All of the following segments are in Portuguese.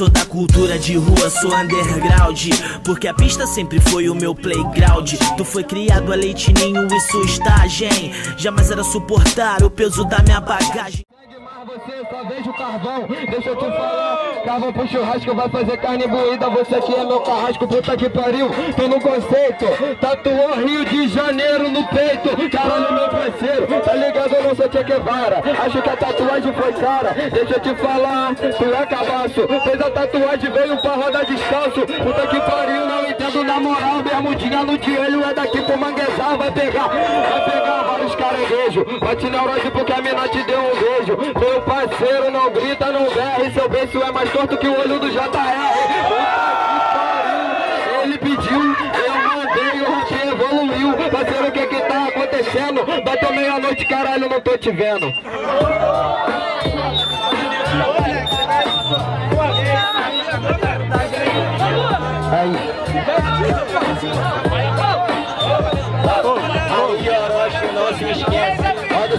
sou da cultura de rua, sou underground. Porque a pista sempre foi o meu playground. Tu foi criado a leitinho e sustagem. Jamais era suportar o peso da minha bagagem você, só vejo carvão. Deixa eu te falar, carvão pro churrasco vai fazer carne moída. Você aqui é meu carrasco, puta que pariu. Tô no conceito, tatuou Rio de Janeiro no peito. Caralho, meu parceiro, tá ligado? Eu Che Guevara. Acho que a tatuagem foi cara. Deixa eu te falar, tu é cabaço. Fez a tatuagem, veio pra roda descalço. Puta que pariu, não entendo na moral. Bermudinha no joelho é daqui pro manguezal. Vai pegar, vai pegar vários caranguejos. Bate neurose porque a mina te deu um beijo. Meu meu parceiro, não grita, não berre. Seu beijo é mais torto que o olho do JR. acontecendo? Bateu meia-noite, caralho, não tô te vendo. Aí,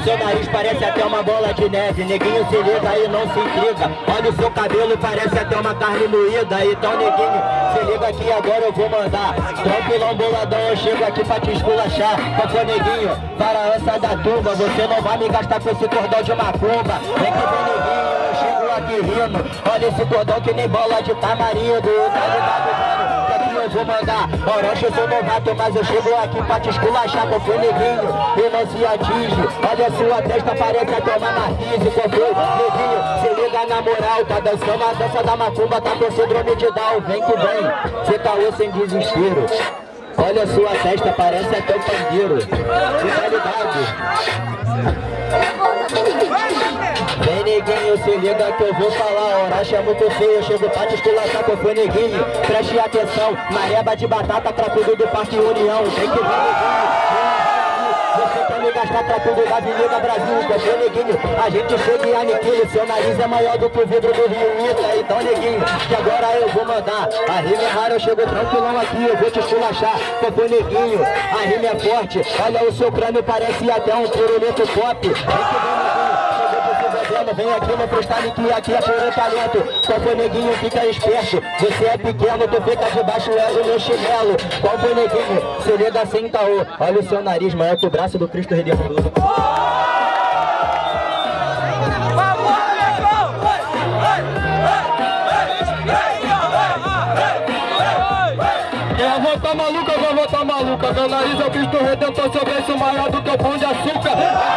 seu nariz, parece até uma bola de neve. Neguinho, se liga aí, não se intriga. Olha o seu cabelo, parece até uma carne moída. Então, neguinho, se liga aqui, agora eu vou mandar. Tranquilão, boladão, eu chego aqui pra te esculachar. Qual foi, neguinho? Para essa da tumba Você não vai me gastar com esse cordão de macumba. Vem que vem, neguinho, eu chego aqui rindo. Olha esse cordão que nem bola de tamarindo. Tá ligado, vou mandar. Orochi, eu sou novato, mas eu chego aqui pra te esculachar Com fui neguinho e não se atinge. Olha a sua testa, parece até uma marquise Com fui neguinho, se liga na moral Tá dançando a dança da macumba, tá com síndrome de Down. Vem que vem, cê tá sem desespero. Olha a sua testa, parece até um pandeiro. Finalidade Vem neguinho, se liga que eu vou falar Orochi é muito feio, eu chego pra te esculachar que eu fui neguinho. Preste atenção, mareba de batata pra tudo do Parque União. Que neguinho gastar pra tudo da Avenida Brasil Qualquer neguinho, a gente chega e aniquila Seu nariz é maior do que o vidro do Rio Ita Então neguinho, que agora eu vou mandar. A rima é rara, eu chego tranquilão aqui Eu vou te esculachar, qualquer neguinho A rima é forte, olha o seu crânio Parece até um pirulito pop Que vem aqui no freestyle que aqui é puro talento. Qual foi neguinho, fica esperto. Você é pequeno, tu fica debaixo é do meu chinelo. Qual foi neguinho, se liga sem caô. Olha o seu nariz maior que o braço do Cristo Redentor. Eu vou tá maluca, eu vou tá maluca Meu nariz é o Cristo Redentor, seu beijo maior do que o pão de açúcar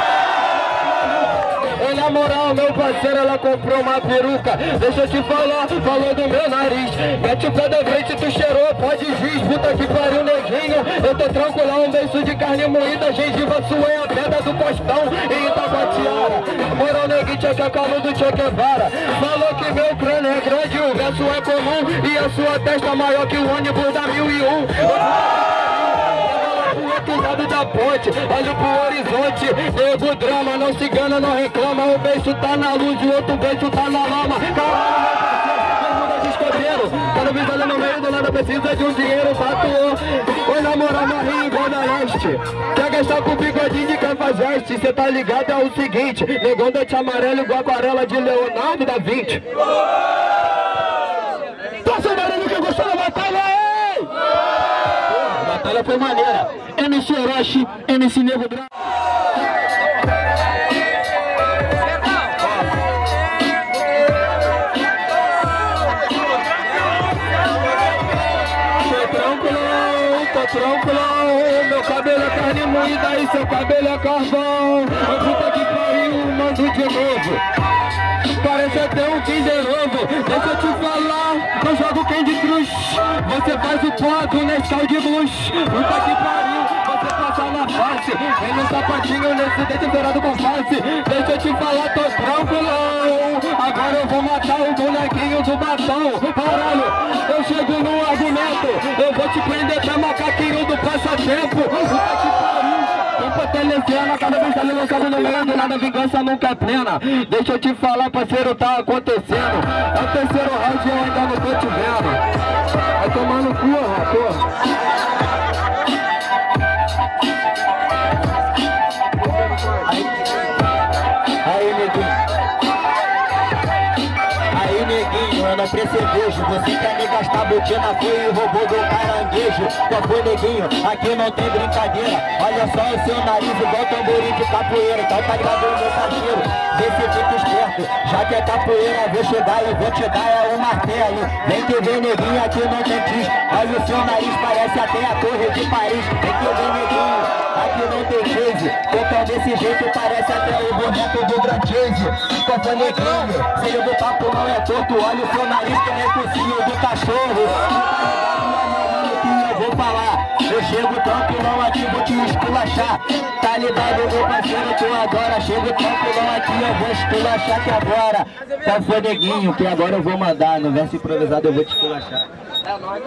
moral, meu parceiro, ela comprou uma peruca. Deixa eu te falar, falou do meu nariz. Mete o pé da frente, tu cheirou, pode giz Puta que pariu, neguinho. Eu tô tranquilão, um beijo de carne moída Gengiva sua é a pedra do postão E Itacoatiara. Moral neguinho, tcheca calo do Che Guevara. Falou que meu crânio é grande, o verso é comum E a sua testa maior que o ônibus da 1001 outro lado da ponte Olho pro horizonte, nego drama Não se engana, não reclama. O beijo tá na luz, o outro beijo tá na lama. Quero visar no meio do nada precisa de um dinheiro Tatuou, oi namorar na Rio igual na Leste. Quer gastar com bigodinho de cafajeste Cê tá ligado, é o seguinte. Negão te amarelo igual aquarela de Leonardo da Vinci. Passa o barulho que gostou da batalha, ei! Porra, a batalha foi maneira MC Orochi, MC Nego Drama. Tranquilão, meu cabelo é carne e seu cabelo é carvão. Puta que pariu, mando de novo. Parece até um Kinder novo. Deixa eu te falar, eu jogo Candy Crush. Você faz o quadro Nescau de blues. Puta que pariu na face Vem no sapatinho nesse dente dourado com face Deixa eu te falar, tô tranquilão. Agora eu vou matar o bonequinho do batom. Caralho, eu chego no argumento. Eu vou te prender pra macaquinho do passatempo. Puta que pariu. Fortalecendo, cada vez tá lançado no meio do nada, vingança nunca é plena. Deixa eu te falar, parceiro, tá acontecendo. É o terceiro round e eu ainda não tô te vendo. Vai tomar no cu, Você quer me gastar botina, foi e roubou do caranguejo. Qual foi neguinho? Aqui não tem brincadeira. Olha só o seu nariz igual tamborim de capoeira. Então tá ligado meu parceiro? Vê se fica esperto. Já que é capoeira, vou chegar e vou te dar é um martelo. Vem que vem neguinho, aqui não tem tis Olha o seu nariz, parece até a torre de Paris. Vem que vem neguinho, aqui não tem chase Toca desse jeito, parece até o boneco do Grand Chase Qual foi neguinho? Filho do papo não é torto Olha o seu nariz que nem focinho do cachorro. Eu vou falar Eu chego tranquilão aqui, vou te esculachar. Tá ligado, meu parceiro, tu adora Chego tranquilão aqui, eu vou esculachar que agora. Tá foi neguinho, que agora eu vou mandar No verso improvisado eu vou te esculachar. É nóis,